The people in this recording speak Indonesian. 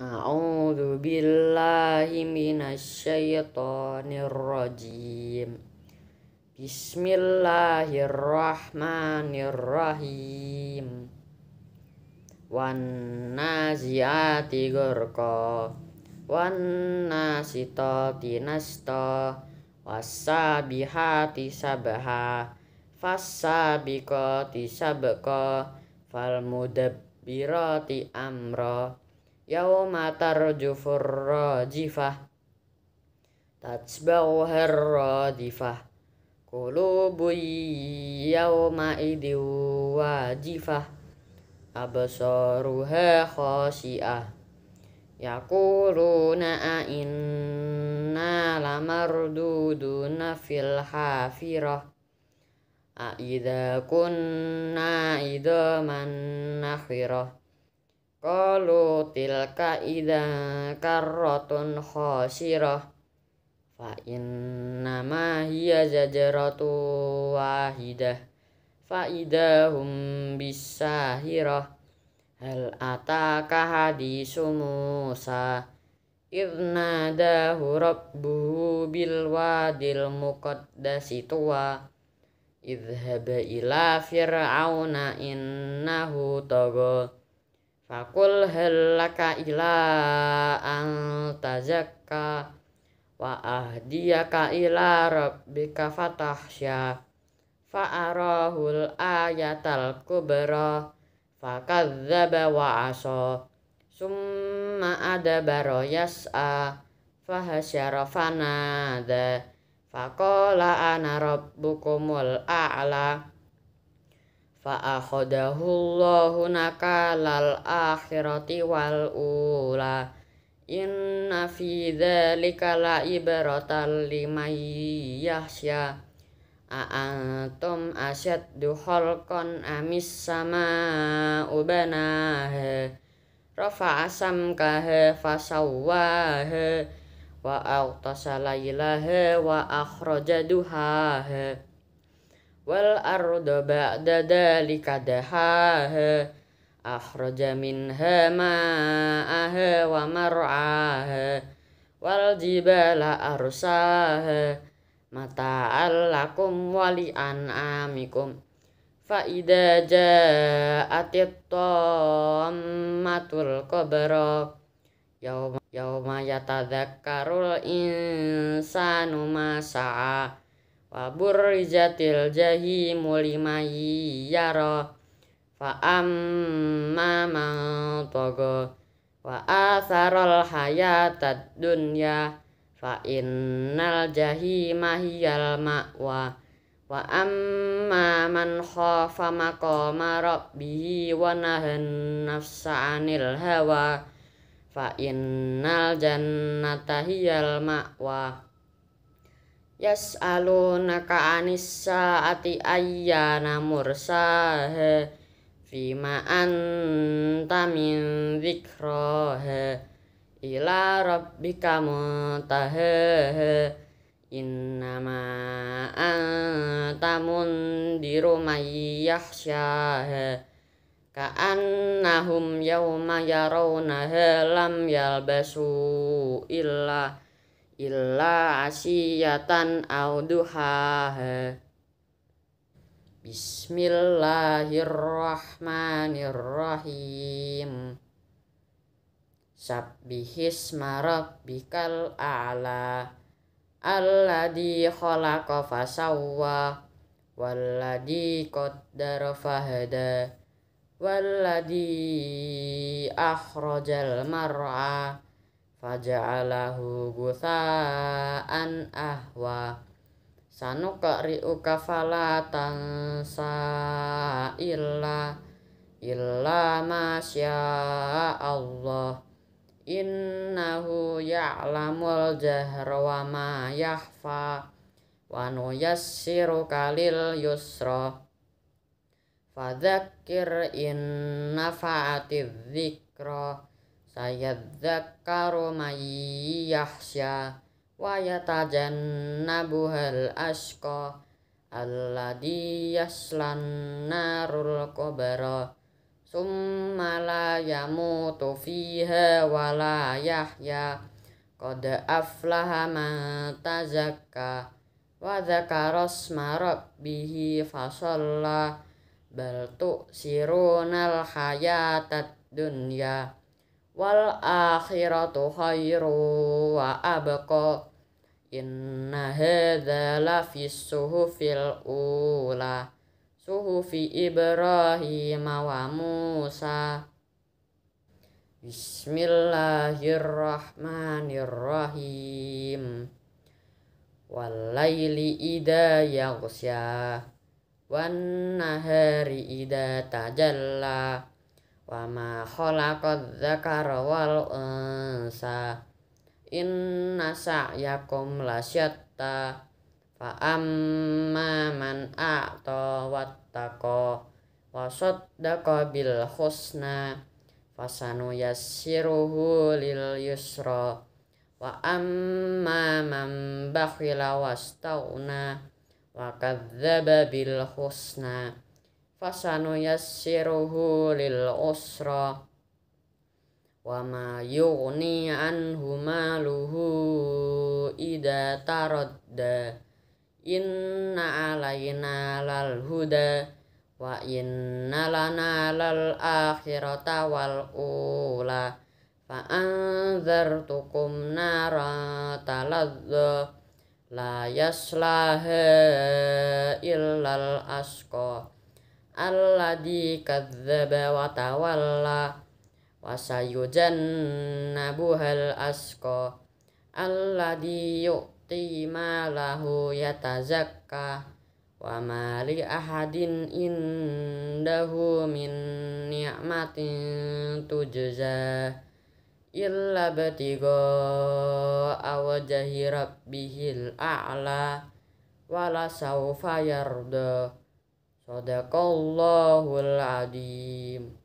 A'udzu billahi minasyaitonir rajim. Bismillahirrahmanirrahim. Wan naziati gurqa. Wan nasitati nasta. Wasabihati sabaha. Fasabiqati sabqa. Falmudabbirati amra yauma tarjufur rajifah tatsba'uhar radifah. Qulubu yauma idin wajifah. Absaruha khashi'ah. Yaquluna a inna lamarduduna fil hafirah. A idza kunna idaman nakhirah Qalu tilka idza karratun khasirah fa inna ma hiya zajaratu wahidah fa idahum bisahirah hal ataka hadisu Musa idna nadahu rabbuhu bil wadil muqaddasi tuwa idhhab ila fir'auna innahu tagha Fakul halaka ila an tazakka wa ahdiyaka ila rabbika fatahsya. Fa'arahul ayatal kubra fakadzaba wa asa. Summa adabara yas'a fahasyara fanada faqala ana rabbukumul a'la fa'akhodahu Allahu nakalal akhirati wal ula. Inna fi dzalika la ibratan liman yahsya a'antum asyaddu khalqan amis sama ubanaha rafa'a samkaha fasawwaha wa aghtasha laylaha wa akhraja wal arda ba'da dalika dahaha akhraja minha ma'aha wa mar'aha. Wal jibala arsaha mata'al lakum wali an'amikum. Fa idza ja'atit tammatul qabra yauma yauma yatadzakkarul insanu ma sa'a wa burrizatil jahimu liman yara fa amma man taga wa atharal hayatad dunya fa innal jahima hiyal ma'wa wa amma man khafa maqama rabbihi wa nahan nafsa 'anil hawa fa innal jannata hiyal ma'wa yas'alunaka anis sa'ati ayyana mursaha fima anta min dzikraha ila rabbika muntahaha innama anta mundiru may yakhshaha ka'annahum yawma yarawnaha lam yalbasu illa illa asiyatan au Bismillahirrahmanirrahim. Sabbihisma rabbikal a'la Alladhi khalaqa fasawwa Walladhi qaddara fahada Walladhi akhrajal mar'a faja'alahu gutha'an ahwa. Sanuqri'uka fala tansa illa illa ma Allah innahu ya'lamul jahra wa ma yakhfa wa nuyassiruka lil yusra. Fadzakir in nafa'atiz dzikra sayadzakkaru may yahsya wa yatajannabuhal asqa alladhi yaslan narul kubra summa la yamutu fiha wa la yahya qad aflaha man tazakka wa dzakara asma rabbih fasalla bal tu'sirunal hayatad dunya wal akhiratu khairu wa abqa. Inna hadza la fis suhufil ula. Suhufi Ibrahim wa Musa. Bismillahirrahmanirrahim. Walaili ida yaghsya wan nahari ida tajalla wa ma khalaqadz dzakara wal unsa. Inna sa'yakum lasyatta. Fa amma man a'ta wattaqa wa saddaqa bil husna. Fasanu yassiruhu lil yusra. Wa amma man bakhila wastaghna wa kadzdzaba bil husna fasanu yassiruhu lil usra wa ma yughni anhu maluhu ida taradda. Inna alaina lal huda wa inna lana lal akhirata wal ula. Fa anzartukum nara taladza la yaslaha illal asqa alladhi kadzdzaba wa tawalla wa sayujannabuhal asqa alladhi yu'ti malahu yatazakka wa ma li ahadin indahu min ni'matin tujza illa batigo awjahi rabbihil a'la wala sawfa صدق الله العظيم.